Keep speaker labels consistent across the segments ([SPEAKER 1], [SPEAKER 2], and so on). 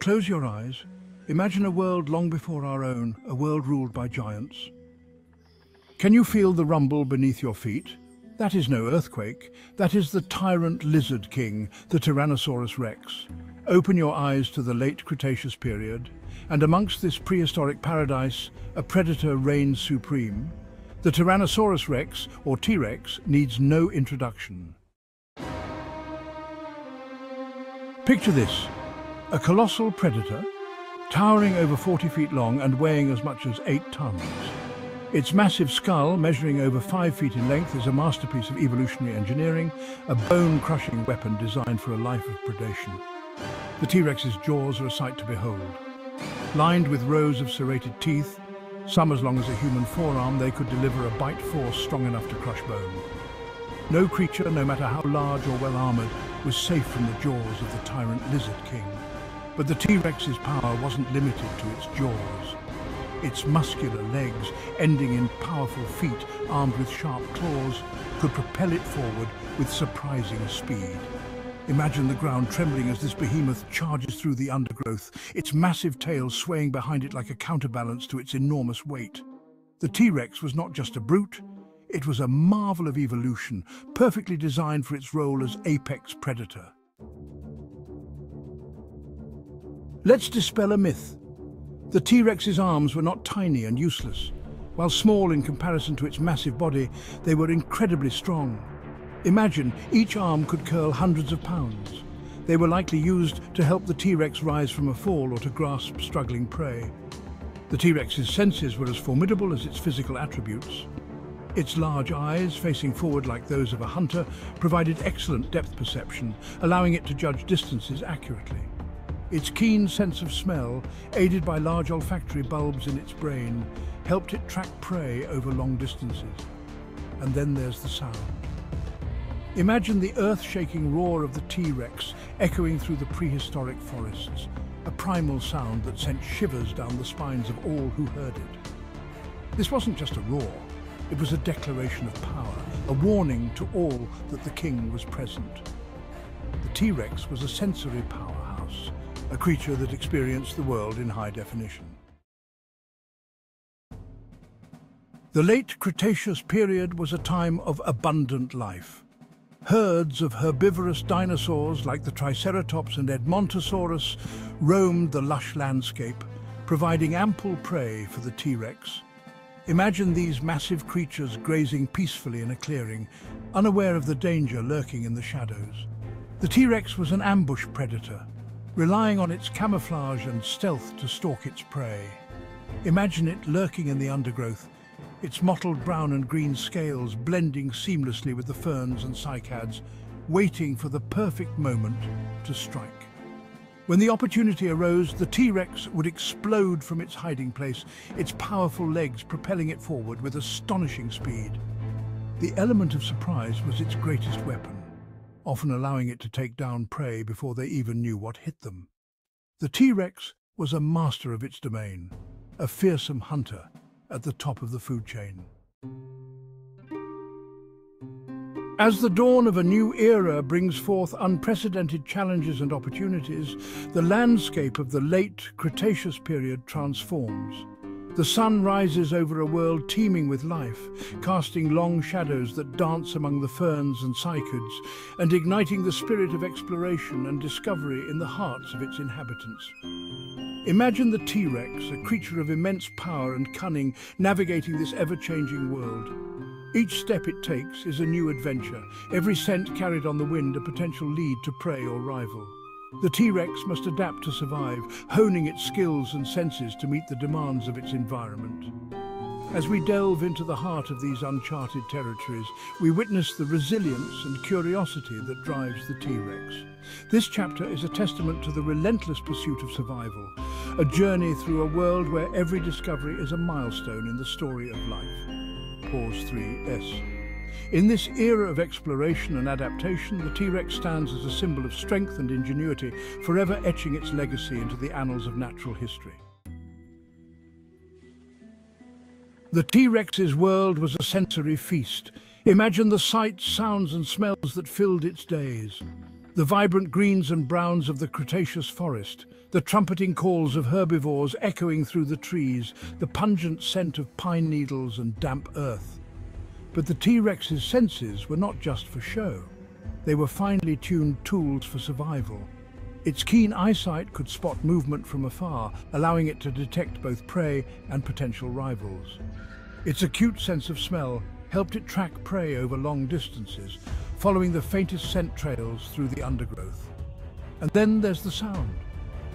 [SPEAKER 1] Close your eyes. Imagine a world long before our own, a world ruled by giants. Can you feel the rumble beneath your feet? That is no earthquake. That is the tyrant lizard king, the Tyrannosaurus rex. Open your eyes to the late Cretaceous period, and amongst this prehistoric paradise, a predator reigns supreme. The Tyrannosaurus rex, or T-Rex, needs no introduction. Picture this, a colossal predator, towering over 40 feet long and weighing as much as 8 tons. Its massive skull, measuring over 5 feet in length, is a masterpiece of evolutionary engineering, a bone-crushing weapon designed for a life of predation. The T-Rex's jaws are a sight to behold. Lined with rows of serrated teeth, some as long as a human forearm, they could deliver a bite force strong enough to crush bone. No creature, no matter how large or well-armoured, was safe from the jaws of the tyrant Lizard King. But the T-Rex's power wasn't limited to its jaws. Its muscular legs, ending in powerful feet armed with sharp claws, could propel it forward with surprising speed. Imagine the ground trembling as this behemoth charges through the undergrowth, its massive tail swaying behind it like a counterbalance to its enormous weight. The T-Rex was not just a brute, it was a marvel of evolution, perfectly designed for its role as apex predator. Let's dispel a myth. The T-Rex's arms were not tiny and useless. While small in comparison to its massive body, they were incredibly strong. Imagine, each arm could curl hundreds of pounds. They were likely used to help the T-Rex rise from a fall or to grasp struggling prey. The T-Rex's senses were as formidable as its physical attributes. Its large eyes, facing forward like those of a hunter, provided excellent depth perception, allowing it to judge distances accurately. Its keen sense of smell, aided by large olfactory bulbs in its brain, helped it track prey over long distances. And then there's the sound. Imagine the earth-shaking roar of the T-Rex echoing through the prehistoric forests, a primal sound that sent shivers down the spines of all who heard it. This wasn't just a roar, it was a declaration of power, a warning to all that the king was present. The T-Rex was a sensory powerhouse, a creature that experienced the world in high definition. The late Cretaceous period was a time of abundant life. Herds of herbivorous dinosaurs like the Triceratops and Edmontosaurus roamed the lush landscape, providing ample prey for the T-Rex. Imagine these massive creatures grazing peacefully in a clearing, unaware of the danger lurking in the shadows. The T-Rex was an ambush predator, relying on its camouflage and stealth to stalk its prey. Imagine it lurking in the undergrowth, its mottled brown and green scales blending seamlessly with the ferns and cycads, waiting for the perfect moment to strike. When the opportunity arose, the T-Rex would explode from its hiding place, its powerful legs propelling it forward with astonishing speed. The element of surprise was its greatest weapon often allowing it to take down prey before they even knew what hit them. The T-Rex was a master of its domain, a fearsome hunter at the top of the food chain. As the dawn of a new era brings forth unprecedented challenges and opportunities, the landscape of the late Cretaceous period transforms. The sun rises over a world teeming with life, casting long shadows that dance among the ferns and cycads, and igniting the spirit of exploration and discovery in the hearts of its inhabitants. Imagine the T-Rex, a creature of immense power and cunning, navigating this ever-changing world. Each step it takes is a new adventure, every scent carried on the wind a potential lead to prey or rival. The T-Rex must adapt to survive, honing its skills and senses to meet the demands of its environment. As we delve into the heart of these uncharted territories, we witness the resilience and curiosity that drives the T-Rex. This chapter is a testament to the relentless pursuit of survival, a journey through a world where every discovery is a milestone in the story of life. Pause 3S. In this era of exploration and adaptation, the T-Rex stands as a symbol of strength and ingenuity, forever etching its legacy into the annals of natural history. The T-Rex's world was a sensory feast. Imagine the sights, sounds and smells that filled its days. The vibrant greens and browns of the Cretaceous forest, the trumpeting calls of herbivores echoing through the trees, the pungent scent of pine needles and damp earth. But the T-Rex's senses were not just for show. They were finely tuned tools for survival. Its keen eyesight could spot movement from afar, allowing it to detect both prey and potential rivals. Its acute sense of smell helped it track prey over long distances, following the faintest scent trails through the undergrowth. And then there's the sound.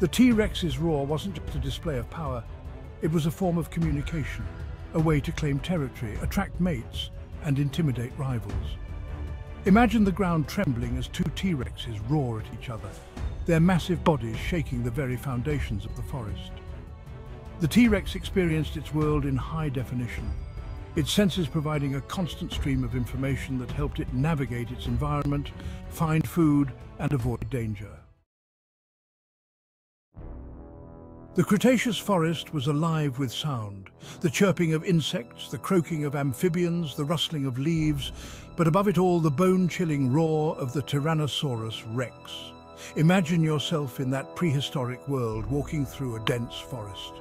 [SPEAKER 1] The T-Rex's roar wasn't just a display of power, it was a form of communication, a way to claim territory, attract mates, and intimidate rivals. Imagine the ground trembling as two T-Rexes roar at each other, their massive bodies shaking the very foundations of the forest. The T-Rex experienced its world in high definition, its senses providing a constant stream of information that helped it navigate its environment, find food and avoid danger. The Cretaceous forest was alive with sound, the chirping of insects, the croaking of amphibians, the rustling of leaves, but above it all the bone-chilling roar of the Tyrannosaurus rex. Imagine yourself in that prehistoric world walking through a dense forest.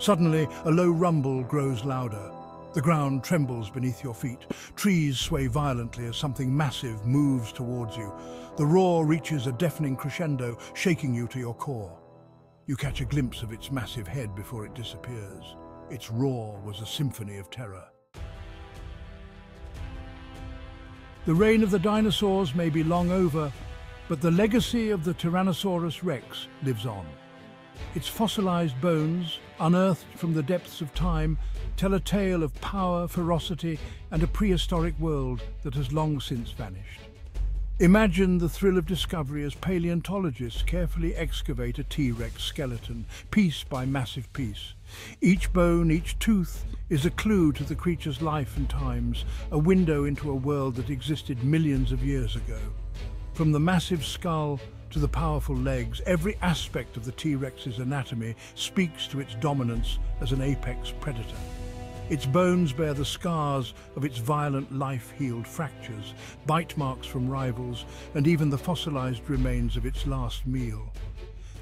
[SPEAKER 1] Suddenly, a low rumble grows louder. The ground trembles beneath your feet. Trees sway violently as something massive moves towards you. The roar reaches a deafening crescendo, shaking you to your core. You catch a glimpse of its massive head before it disappears. Its roar was a symphony of terror. The reign of the dinosaurs may be long over, but the legacy of the Tyrannosaurus rex lives on. Its fossilized bones, unearthed from the depths of time, tell a tale of power, ferocity and a prehistoric world that has long since vanished. Imagine the thrill of discovery as paleontologists carefully excavate a T-Rex skeleton, piece by massive piece. Each bone, each tooth is a clue to the creature's life and times, a window into a world that existed millions of years ago. From the massive skull to the powerful legs, every aspect of the T-Rex's anatomy speaks to its dominance as an apex predator. Its bones bear the scars of its violent life-healed fractures, bite marks from rivals, and even the fossilized remains of its last meal.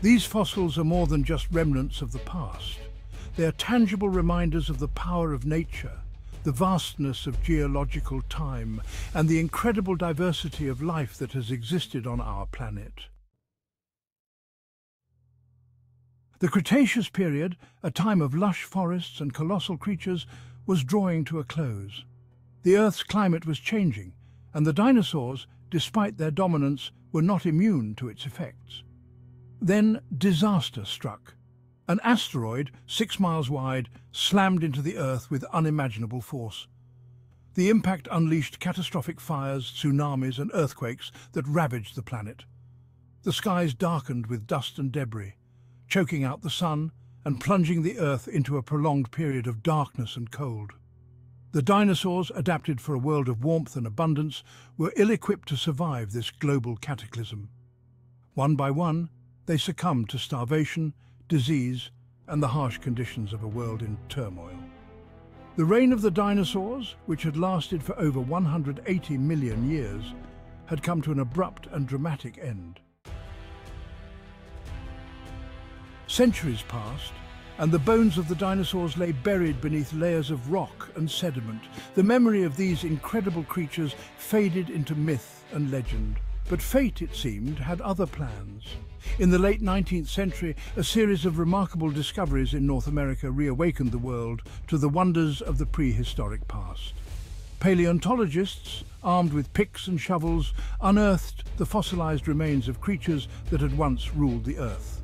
[SPEAKER 1] These fossils are more than just remnants of the past. They are tangible reminders of the power of nature, the vastness of geological time, and the incredible diversity of life that has existed on our planet. The Cretaceous period, a time of lush forests and colossal creatures, was drawing to a close. The Earth's climate was changing, and the dinosaurs, despite their dominance, were not immune to its effects. Then disaster struck. An asteroid, six miles wide, slammed into the Earth with unimaginable force. The impact unleashed catastrophic fires, tsunamis and earthquakes that ravaged the planet. The skies darkened with dust and debris choking out the sun and plunging the Earth into a prolonged period of darkness and cold. The dinosaurs, adapted for a world of warmth and abundance, were ill-equipped to survive this global cataclysm. One by one, they succumbed to starvation, disease, and the harsh conditions of a world in turmoil. The reign of the dinosaurs, which had lasted for over 180 million years, had come to an abrupt and dramatic end. Centuries passed, and the bones of the dinosaurs lay buried beneath layers of rock and sediment. The memory of these incredible creatures faded into myth and legend. But fate, it seemed, had other plans. In the late 19th century, a series of remarkable discoveries in North America reawakened the world to the wonders of the prehistoric past. Paleontologists, armed with picks and shovels, unearthed the fossilized remains of creatures that had once ruled the Earth.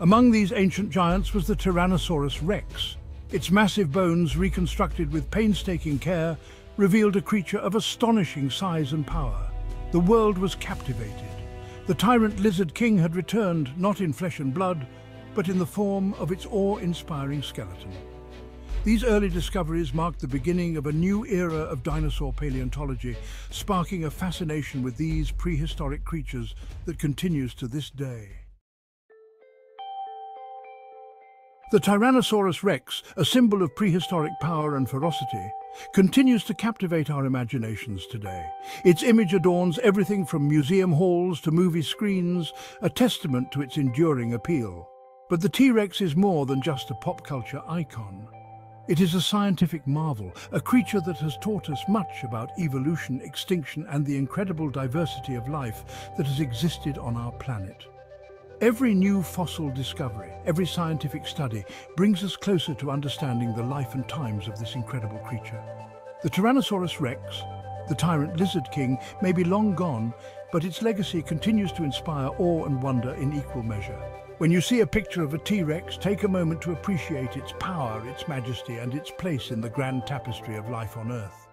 [SPEAKER 1] Among these ancient giants was the Tyrannosaurus rex. Its massive bones, reconstructed with painstaking care, revealed a creature of astonishing size and power. The world was captivated. The tyrant lizard king had returned, not in flesh and blood, but in the form of its awe-inspiring skeleton. These early discoveries marked the beginning of a new era of dinosaur paleontology, sparking a fascination with these prehistoric creatures that continues to this day. The Tyrannosaurus rex, a symbol of prehistoric power and ferocity, continues to captivate our imaginations today. Its image adorns everything from museum halls to movie screens, a testament to its enduring appeal. But the T-Rex is more than just a pop culture icon. It is a scientific marvel, a creature that has taught us much about evolution, extinction and the incredible diversity of life that has existed on our planet. Every new fossil discovery, every scientific study brings us closer to understanding the life and times of this incredible creature. The Tyrannosaurus rex, the tyrant lizard king, may be long gone, but its legacy continues to inspire awe and wonder in equal measure. When you see a picture of a T-Rex, take a moment to appreciate its power, its majesty and its place in the grand tapestry of life on Earth.